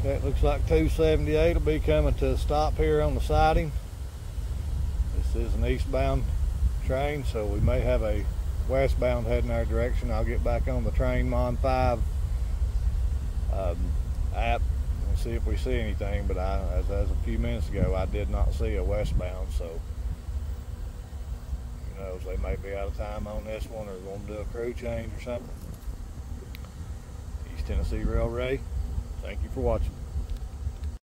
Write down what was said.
Okay, it looks like 278 will be coming to a stop here on the siding. This is an eastbound train, so we may have a westbound heading our direction. I'll get back on the train Mon 5 um, app see if we see anything. But I, as, as a few minutes ago, I did not see a westbound, so who knows? They may be out of time on this one, or going to do a crew change or something. East Tennessee Rail Ray. Thank you for watching.